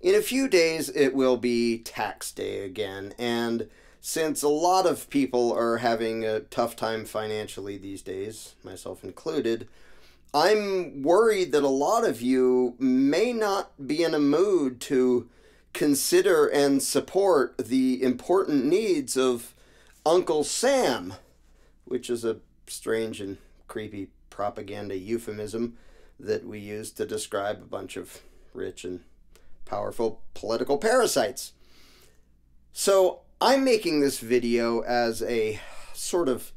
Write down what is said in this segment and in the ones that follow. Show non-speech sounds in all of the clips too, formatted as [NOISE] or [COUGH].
In a few days, it will be tax day again, and since a lot of people are having a tough time financially these days, myself included, I'm worried that a lot of you may not be in a mood to consider and support the important needs of Uncle Sam, which is a strange and creepy propaganda euphemism that we use to describe a bunch of rich and powerful political parasites. So I'm making this video as a sort of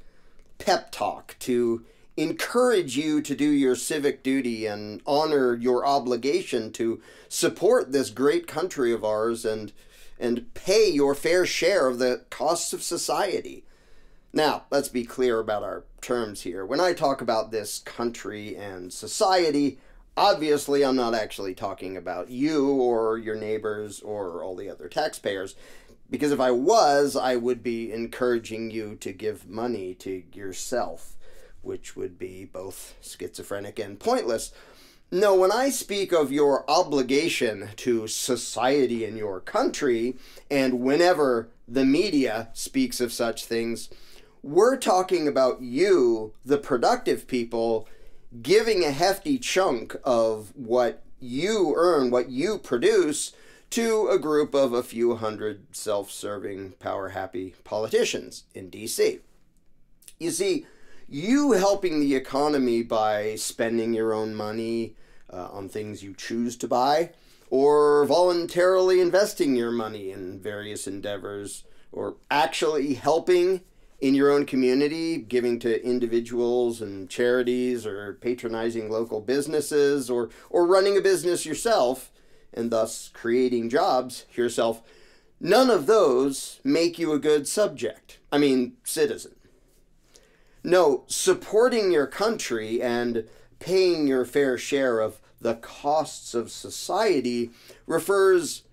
pep talk to encourage you to do your civic duty and honor your obligation to support this great country of ours and and pay your fair share of the costs of society. Now, let's be clear about our terms here. When I talk about this country and society, Obviously, I'm not actually talking about you or your neighbors or all the other taxpayers, because if I was, I would be encouraging you to give money to yourself, which would be both schizophrenic and pointless. No, when I speak of your obligation to society and your country, and whenever the media speaks of such things, we're talking about you, the productive people, giving a hefty chunk of what you earn, what you produce, to a group of a few hundred self serving, power happy politicians in DC. You see, you helping the economy by spending your own money uh, on things you choose to buy, or voluntarily investing your money in various endeavors, or actually helping in your own community, giving to individuals and charities or patronizing local businesses or, or running a business yourself and thus creating jobs yourself, none of those make you a good subject. I mean, citizen. No, supporting your country and paying your fair share of the costs of society refers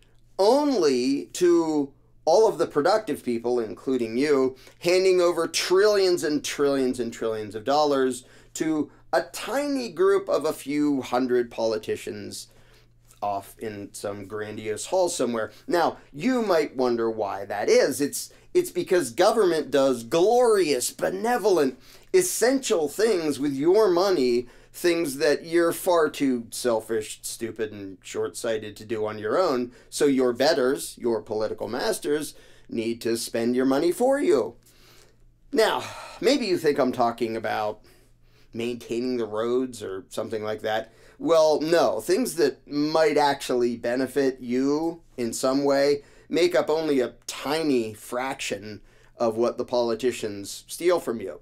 only to all of the productive people, including you, handing over trillions and trillions and trillions of dollars to a tiny group of a few hundred politicians off in some grandiose hall somewhere. Now, you might wonder why that is. It's it's because government does glorious, benevolent, essential things with your money things that you're far too selfish, stupid, and short sighted to do on your own. So your betters, your political masters, need to spend your money for you. Now, maybe you think I'm talking about maintaining the roads or something like that. Well, no, things that might actually benefit you in some way make up only a tiny fraction of what the politicians steal from you.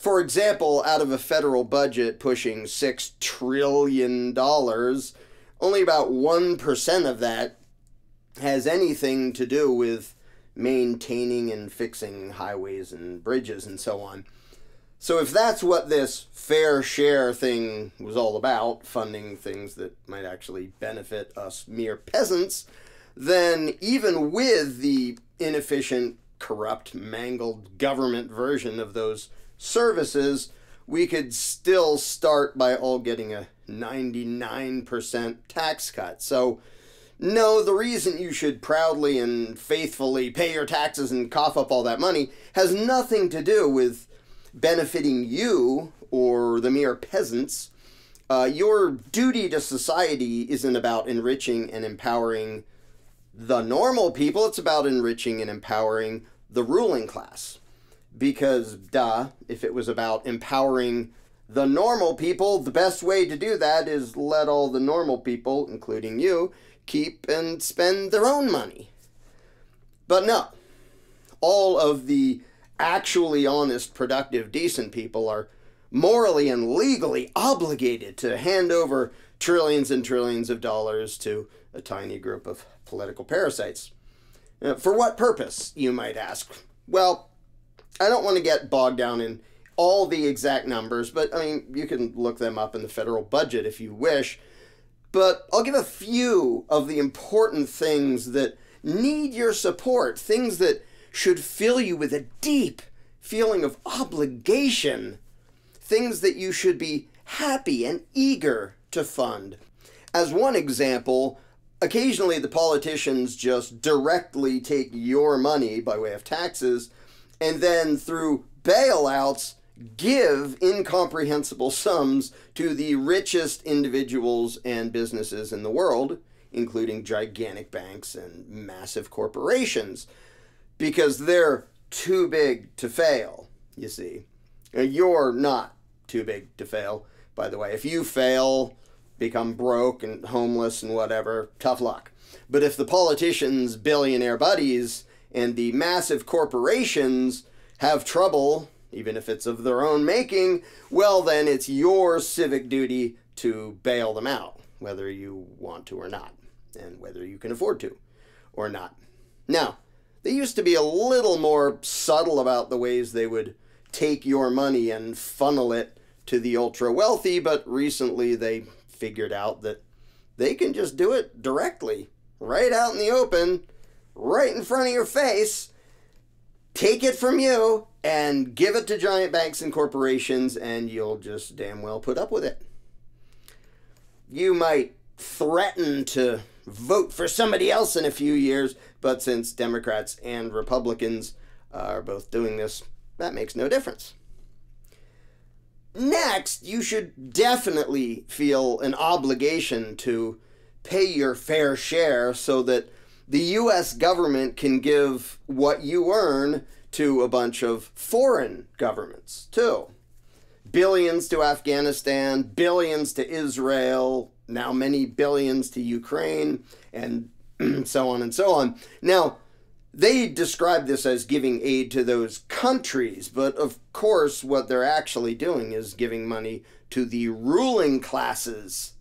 For example, out of a federal budget pushing $6 trillion, only about 1% of that has anything to do with maintaining and fixing highways and bridges and so on. So, if that's what this fair share thing was all about, funding things that might actually benefit us mere peasants, then even with the inefficient, corrupt, mangled government version of those services, we could still start by all getting a 99% tax cut. So, no, the reason you should proudly and faithfully pay your taxes and cough up all that money has nothing to do with benefiting you or the mere peasants. Uh, your duty to society isn't about enriching and empowering the normal people, it's about enriching and empowering the ruling class because, duh, if it was about empowering the normal people, the best way to do that is let all the normal people, including you, keep and spend their own money. But no, all of the actually honest, productive, decent people are morally and legally obligated to hand over trillions and trillions of dollars to a tiny group of political parasites. Uh, for what purpose, you might ask? Well, I don't want to get bogged down in all the exact numbers, but I mean, you can look them up in the federal budget if you wish. But I'll give a few of the important things that need your support, things that should fill you with a deep feeling of obligation, things that you should be happy and eager to fund. As one example, occasionally the politicians just directly take your money by way of taxes and then through bailouts give incomprehensible sums to the richest individuals and businesses in the world, including gigantic banks and massive corporations, because they're too big to fail, you see. You're not too big to fail, by the way. If you fail, become broke and homeless and whatever, tough luck. But if the politicians' billionaire buddies and the massive corporations have trouble even if it's of their own making, well, then it's your civic duty to bail them out, whether you want to or not, and whether you can afford to or not. Now, they used to be a little more subtle about the ways they would take your money and funnel it to the ultra wealthy, but recently they figured out that they can just do it directly, right out in the open, right in front of your face, take it from you, and give it to giant banks and corporations, and you'll just damn well put up with it. You might threaten to vote for somebody else in a few years, but since Democrats and Republicans are both doing this, that makes no difference. Next, you should definitely feel an obligation to pay your fair share so that the US government can give what you earn to a bunch of foreign governments, too. Billions to Afghanistan, billions to Israel, now many billions to Ukraine, and [CLEARS THROAT] so on and so on. Now, they describe this as giving aid to those countries, but of course, what they're actually doing is giving money to the ruling classes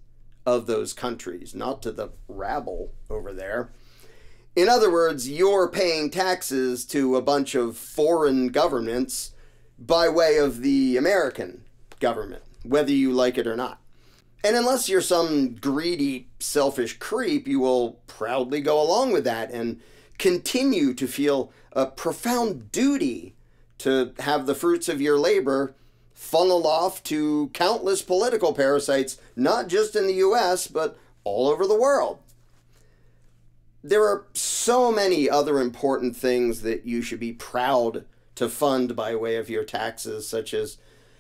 of those countries, not to the rabble over there. In other words, you're paying taxes to a bunch of foreign governments by way of the American government, whether you like it or not. And unless you're some greedy, selfish creep, you will proudly go along with that and continue to feel a profound duty to have the fruits of your labor funnel off to countless political parasites, not just in the US, but all over the world there are so many other important things that you should be proud to fund by way of your taxes, such as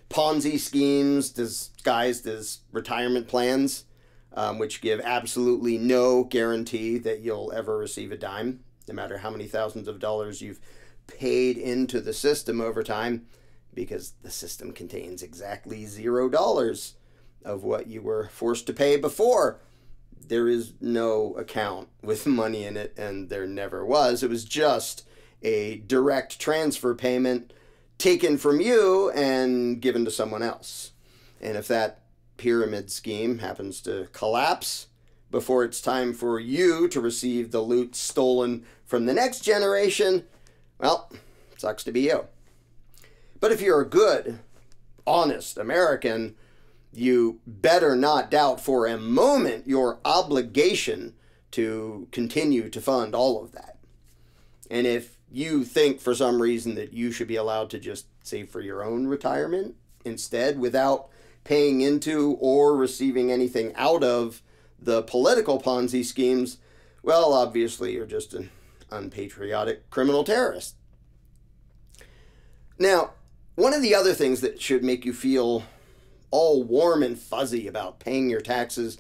Ponzi schemes disguised as retirement plans, um, which give absolutely no guarantee that you'll ever receive a dime, no matter how many thousands of dollars you've paid into the system over time, because the system contains exactly zero dollars of what you were forced to pay before there is no account with money in it, and there never was. It was just a direct transfer payment taken from you and given to someone else. And if that pyramid scheme happens to collapse before it's time for you to receive the loot stolen from the next generation, well, sucks to be you. But if you're a good, honest American, you better not doubt for a moment your obligation to continue to fund all of that. And if you think for some reason that you should be allowed to just save for your own retirement instead without paying into or receiving anything out of the political Ponzi schemes, well, obviously you're just an unpatriotic criminal terrorist. Now, one of the other things that should make you feel all warm and fuzzy about paying your taxes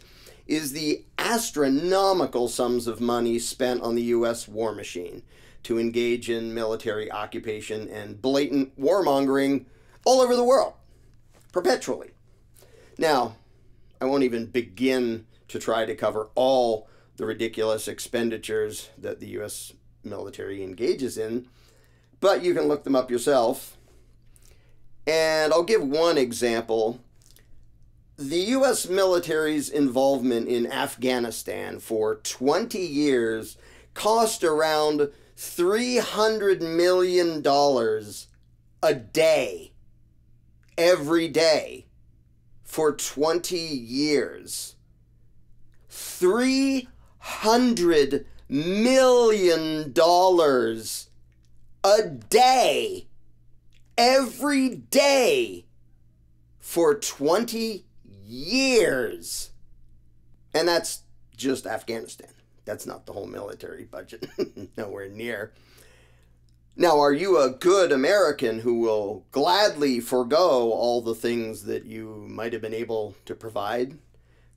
is the astronomical sums of money spent on the U.S. war machine to engage in military occupation and blatant warmongering all over the world, perpetually. Now, I won't even begin to try to cover all the ridiculous expenditures that the U.S. military engages in, but you can look them up yourself. And I'll give one example the U.S. military's involvement in Afghanistan for 20 years cost around $300 million a day, every day, for 20 years. $300 million a day, every day, for 20 years. And that's just Afghanistan. That's not the whole military budget, [LAUGHS] nowhere near. Now, are you a good American who will gladly forego all the things that you might have been able to provide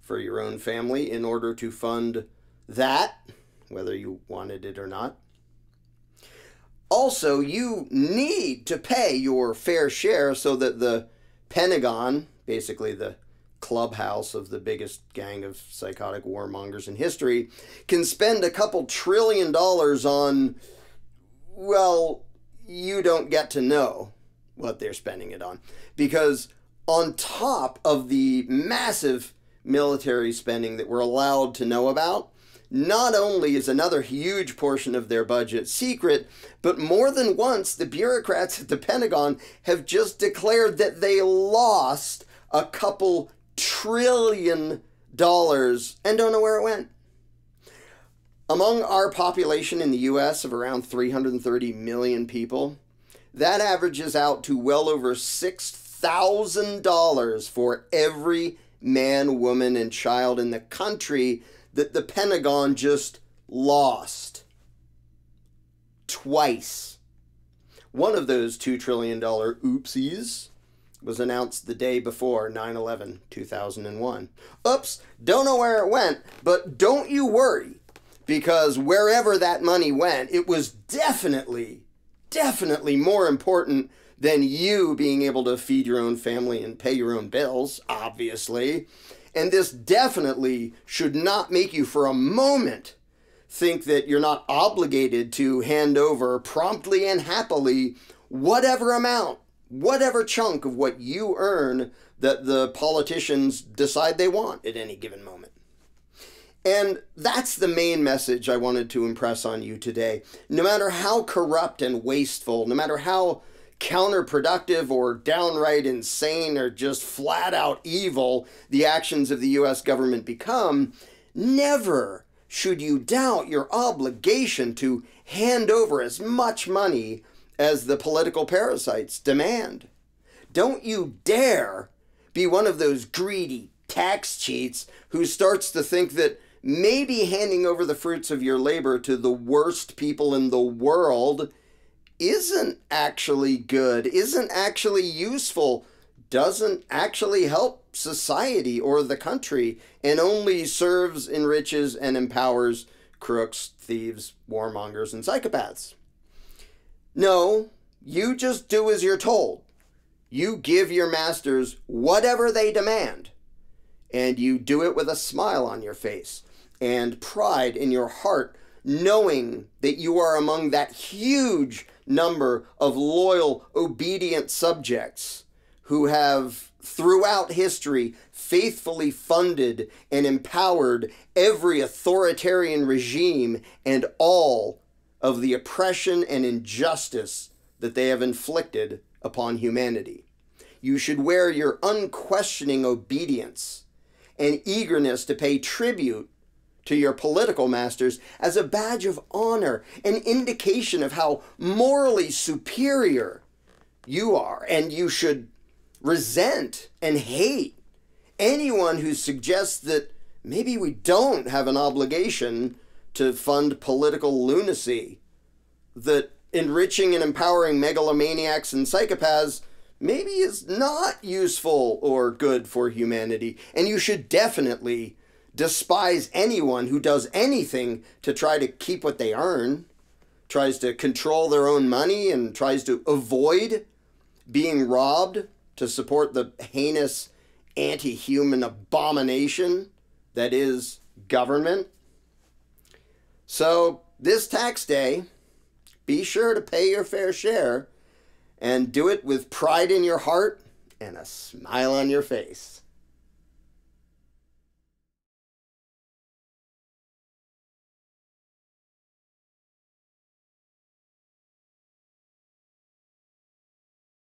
for your own family in order to fund that, whether you wanted it or not? Also, you need to pay your fair share so that the Pentagon, basically the clubhouse of the biggest gang of psychotic warmongers in history, can spend a couple trillion dollars on, well, you don't get to know what they're spending it on. Because on top of the massive military spending that we're allowed to know about, not only is another huge portion of their budget secret, but more than once the bureaucrats at the Pentagon have just declared that they lost a couple trillion dollars and don't know where it went. Among our population in the US of around 330 million people, that averages out to well over $6,000 for every man, woman, and child in the country that the Pentagon just lost. Twice. One of those $2 trillion oopsies was announced the day before 9 11 2001. Oops, don't know where it went, but don't you worry, because wherever that money went, it was definitely, definitely more important than you being able to feed your own family and pay your own bills, obviously. And this definitely should not make you for a moment think that you're not obligated to hand over promptly and happily whatever amount whatever chunk of what you earn that the politicians decide they want at any given moment. And that's the main message I wanted to impress on you today. No matter how corrupt and wasteful, no matter how counterproductive or downright insane or just flat out evil the actions of the US government become, never should you doubt your obligation to hand over as much money as the political parasites demand. Don't you dare be one of those greedy tax cheats who starts to think that maybe handing over the fruits of your labor to the worst people in the world isn't actually good, isn't actually useful, doesn't actually help society or the country, and only serves, enriches, and empowers crooks, thieves, warmongers, and psychopaths. No, you just do as you're told. You give your masters whatever they demand, and you do it with a smile on your face and pride in your heart, knowing that you are among that huge number of loyal, obedient subjects who have throughout history faithfully funded and empowered every authoritarian regime and all of the oppression and injustice that they have inflicted upon humanity. You should wear your unquestioning obedience and eagerness to pay tribute to your political masters as a badge of honor, an indication of how morally superior you are, and you should resent and hate anyone who suggests that maybe we don't have an obligation to fund political lunacy, that enriching and empowering megalomaniacs and psychopaths maybe is not useful or good for humanity. And you should definitely despise anyone who does anything to try to keep what they earn, tries to control their own money, and tries to avoid being robbed to support the heinous anti human abomination that is government. So, this tax day, be sure to pay your fair share and do it with pride in your heart and a smile on your face.